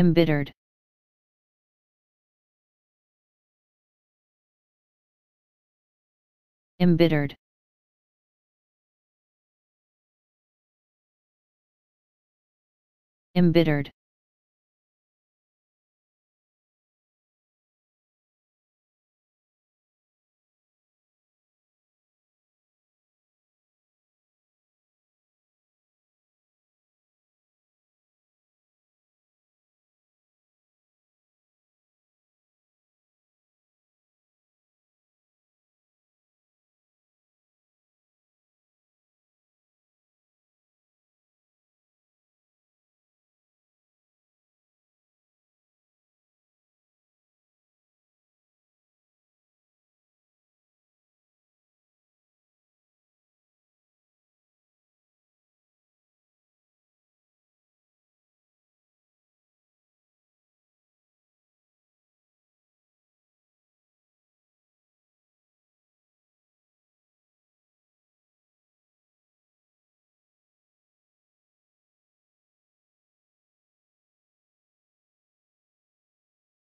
embittered. Embittered. Embittered.